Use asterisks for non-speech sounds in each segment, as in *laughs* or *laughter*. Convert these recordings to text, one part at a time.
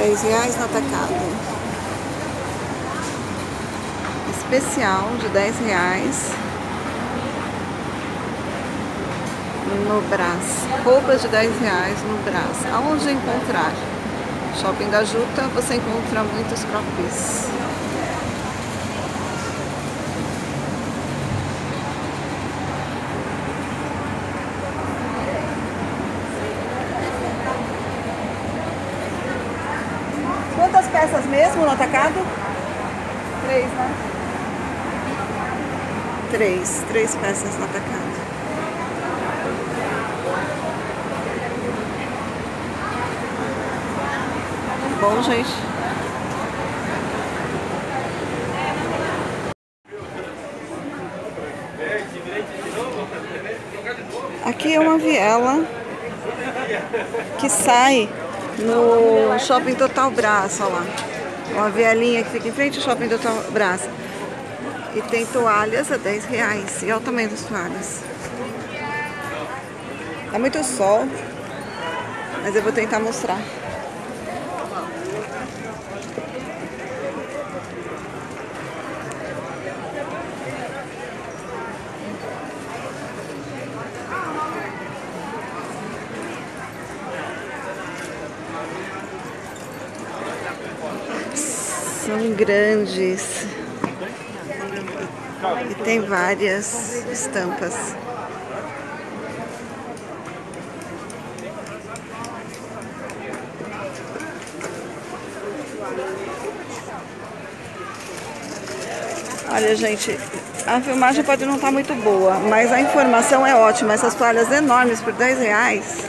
10 reais no atacado. Especial de 10 reais. No Brás. Roupas de 10 reais no Brás. Aonde encontrar? Shopping da Juta você encontra muitos croppeds. Mesmo no atacado? Três, né? Três, três peças no atacado. Bom, gente. Aqui é uma viela que sai no Shopping Total Braço, olha lá. Uma vielinha que fica em frente ao Shopping Total Braço. E tem toalhas a 10 reais. E olha o tamanho das toalhas. É muito sol, mas eu vou tentar mostrar. São grandes. E tem várias estampas. Olha, gente, a filmagem pode não estar muito boa, mas a informação é ótima. Essas toalhas enormes por 10 reais.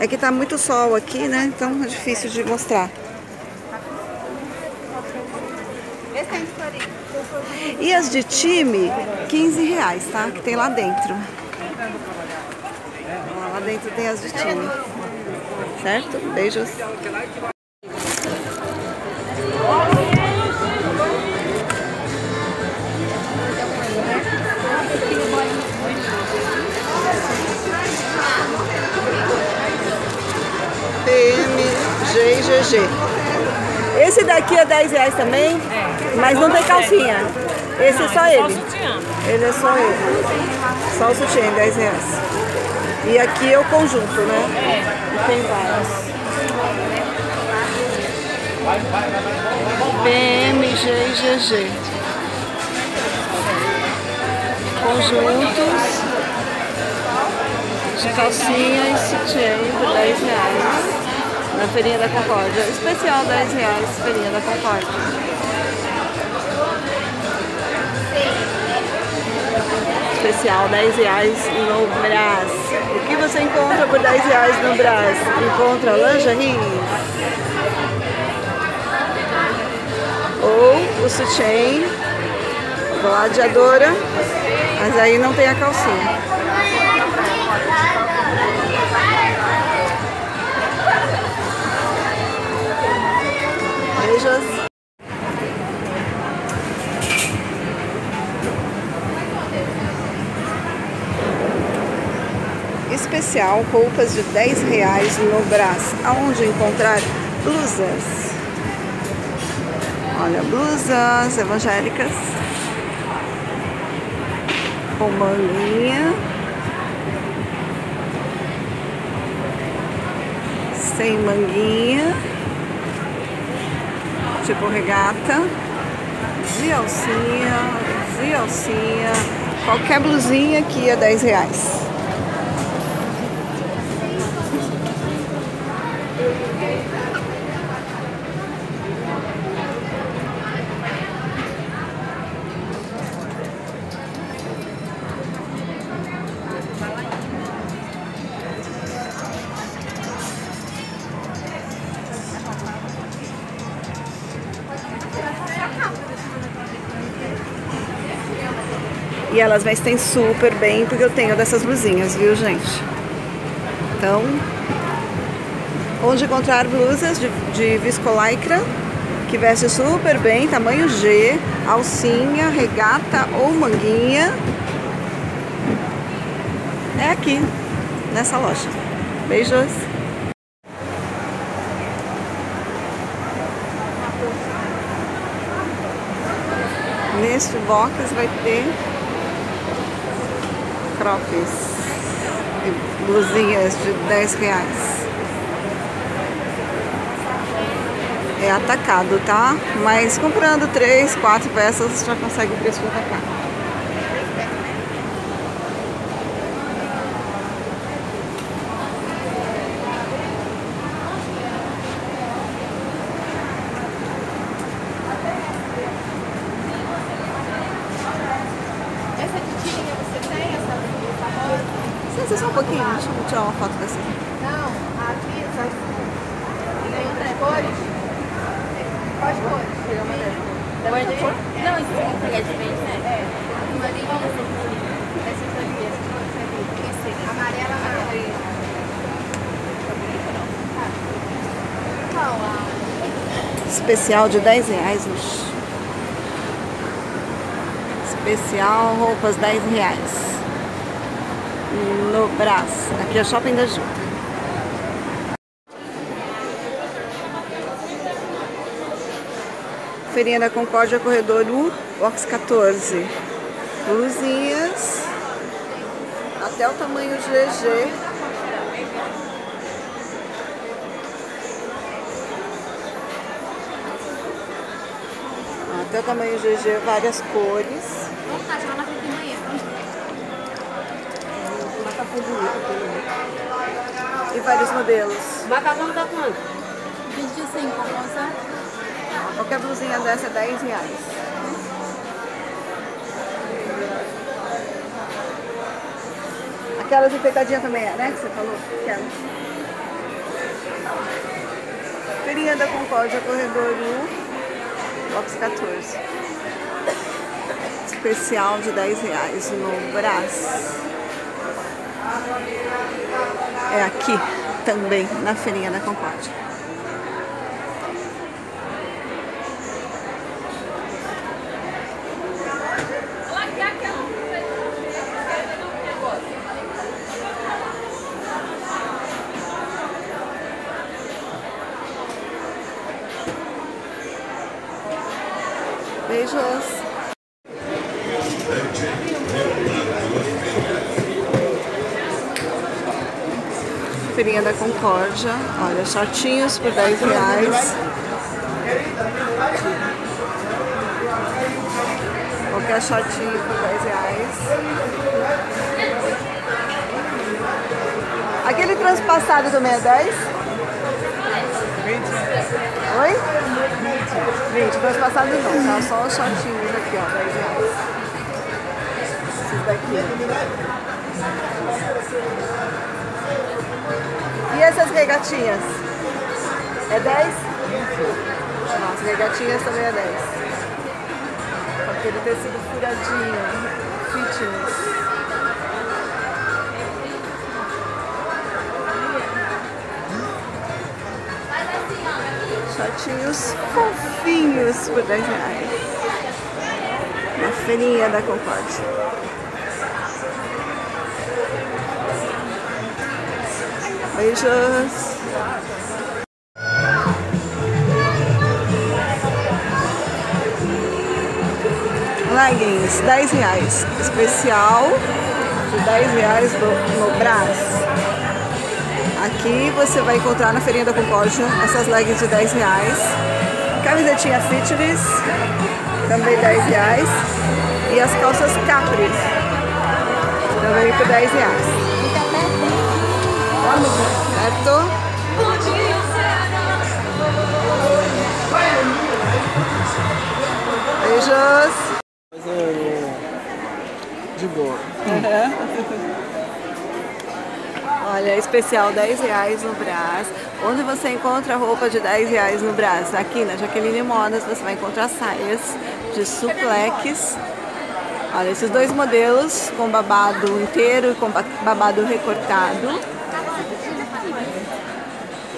É que tá muito sol aqui, né? Então é difícil de mostrar. E as de time, 15 reais, tá? Que tem lá dentro. Lá dentro tem as de time. Certo? Beijos. PMG e GG. Esse daqui é 10 reais também, mas não tem calcinha. Esse é só ele. Ele é só ele. Só o sutiã, 10 reais. E aqui é o conjunto, né? E tem vários. PMG e GG. Conjuntos de calcinha e sutiã por 10 reais na Feirinha da Concórdia. Especial 10 reais, Feirinha da Concórdia. Especial 10 reais no Brás. O que você encontra por 10 reais no Brás? Encontra lingerie ou o sutiã gladiadora, mas aí não tem a calcinha. Especial roupas de 10 reais no Brás. Aonde encontrar blusas? Olha, blusas evangélicas com manguinha. Sem manguinha tipo regata, de alcinha, de alcinha, qualquer blusinha aqui é 10 reais. E elas vestem super bem, porque eu tenho dessas blusinhas, viu, gente? Então, onde encontrar blusas de, de viscolaicra, que veste super bem, tamanho G, alcinha, regata ou manguinha, é aqui, nessa loja. Beijos! Neste box vai ter croppes e blusinhas de 10 reais. É atacado, tá? Mas comprando 3, 4 peças você já consegue o preço atacado. Uma foto dessa. Não, aqui, sabe? Tem outras cores? Quais cores? Pode? Não, isso é pegar diferente, né? É. Amarelinha, essa aqui, essa aqui. Amarela, amarela. Qual a... Especial de 10 reais, oxe. Especial roupas 10 reais. No Brás. Aqui é o Shopping da Junta. Feirinha da Concórdia, corredor 1, box 14. Blusinhas. Até o tamanho GG. Até o tamanho GG, várias cores. Vamos tá, lá na frente do banheiro. E vários modelos. Macarrão tá quanto? 25, moça. Qualquer blusinha dessa é 10 reais. Aquelas enfeitadinhas também é, né? Que você falou? Aquelas. Feirinha da Concórdia, corredor 1, box 14. Especial de 10 reais no Brás. É aqui também, na Feirinha da Concórdia. Beijos. Feirinha da Concórdia. Olha, shortinhos por 10 reais. Qualquer shortinho por 10 reais. Aquele transpassado também é 10? 20. Oi? 20. Transpassado não, tá? Só os shortinhos aqui, ó, 10 reais. Esses daqui. E essas regatinhas? É 10? Nossa, regatinhas também é 10. Com aquele tecido furadinho, fitness. Shortinhos fofinhos por 10 reais. Na feirinha da Concórdia. Beijos. Leggings, 10 reais. Especial de 10 reais no, no Brás. Aqui você vai encontrar na Feirinha da Concórdia essas leggings de 10 reais. Camisetinha fitness, também 10 reais. E as calças Capri, também por 10 reais. Certo? Beijos. Mas é de boa. Olha, especial 10 reais no Brás. Onde você encontra roupa de 10 reais no Brás? Aqui na Jaqueline Modas você vai encontrar saias de suplex. Olha, esses dois modelos com babado inteiro e com babado recortado.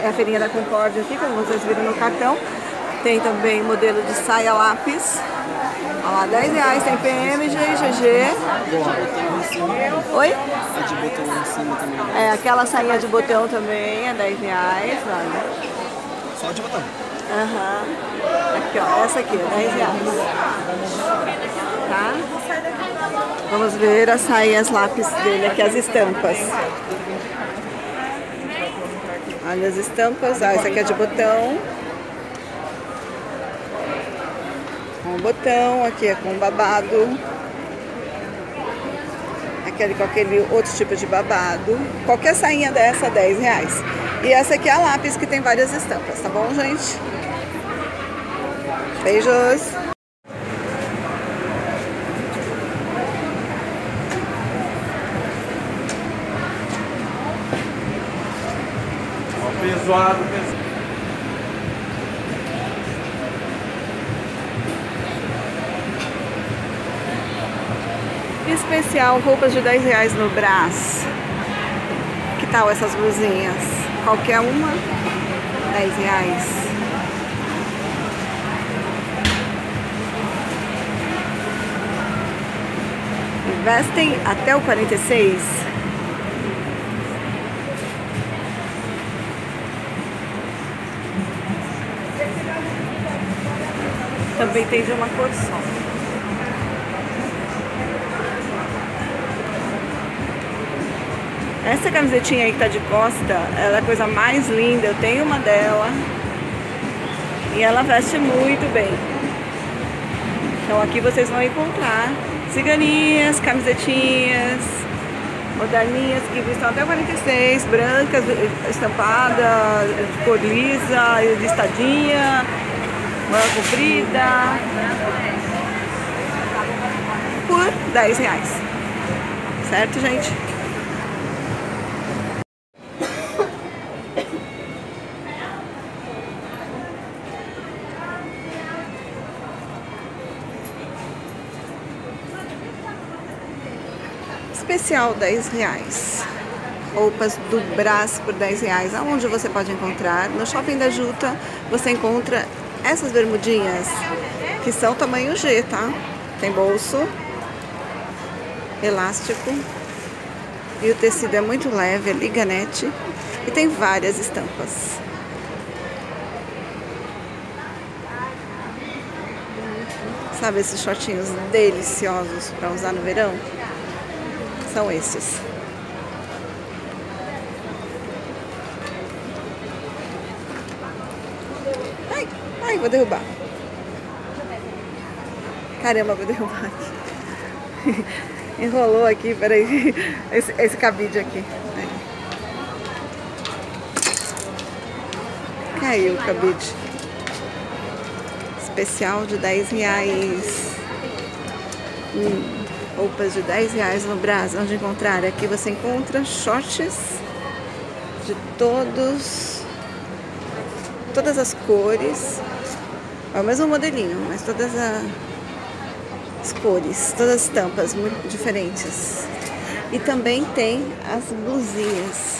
É a feirinha da Concórdia aqui, como vocês viram no cartão. Tem também modelo de saia lápis. Olha lá, 10 reais, tem PMG GG. Oi? A de botão em cima também. É, aquela sainha de botão também é 10 reais, olha. Só de botão. Aham. Aqui, ó, essa aqui, é 10 reais. Vamos ver as sainhas lápis dele aqui, as estampas. Olha as estampas. Ah, essa aqui é de botão. Com botão, aqui é com babado. Aquele com aquele outro tipo de babado. Qualquer sainha dessa, 10 reais. E essa aqui é a lápis que tem várias estampas, tá bom, gente? Beijos! Pesado. Especial, roupas de 10 reais no Brás. Que tal essas blusinhas? Qualquer uma, 10 reais. Vestem até o 46. Também tem de uma cor só. Essa camisetinha aí que tá de costa, ela é a coisa mais linda. Eu tenho uma dela. E ela veste muito bem. Então aqui vocês vão encontrar ciganinhas, camisetinhas, moderninhas que estão até 46, brancas, estampada, cor lisa, listadinha, manga comprida. Por 10 reais. Certo, gente? especial 10 reais. Roupas do Brás por 10 reais. Aonde você pode encontrar? No Shopping da Juta você encontra essas bermudinhas que são tamanho G, tá? Tem bolso, elástico e o tecido é muito leve, é liganete e tem várias estampas. Sabe esses shortinhos deliciosos para usar no verão? são esses. Vou derrubar. Caramba, vou derrubar aqui. *laughs* Enrolou aqui, peraí. Esse, esse cabide aqui. Aí. Caiu o cabide. Especial de 10 reais. Hum roupas de 10 reais no Brás, onde encontrar. Aqui você encontra shorts de todos, todas as cores. É o mesmo modelinho, mas todas as cores, todas as tampas muito diferentes. E também tem as blusinhas,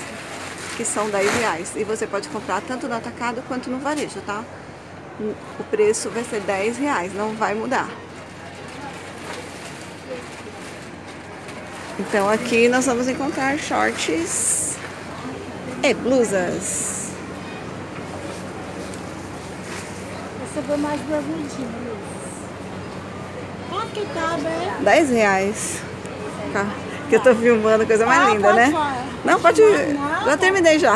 que são 10 reais. E você pode comprar tanto no atacado quanto no varejo, tá? O preço vai ser 10 reais, não vai mudar. Então aqui nós vamos encontrar shorts e blusas. Foi mais bonitinha. Quanto que tá, Bé? 10 reais. Tá. Que eu tô filmando, coisa mais ah, linda, né? Falar. Não, pode. Já terminei já.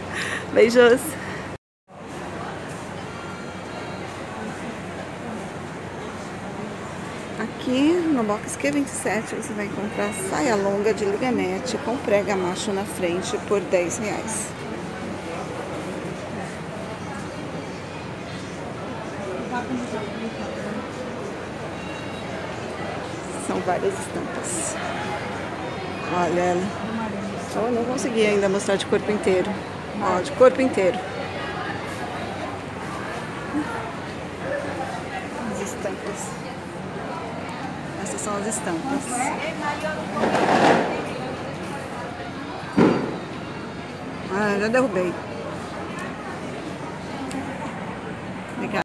*laughs* Beijos. Aqui no box Q27 você vai encontrar saia longa de liganete com prega macho na frente por 10 reais. São várias estampas. Olha, eu não consegui ainda mostrar de corpo inteiro. Ó, de corpo inteiro. As estampas. Essas são as estampas. Ah, já derrubei.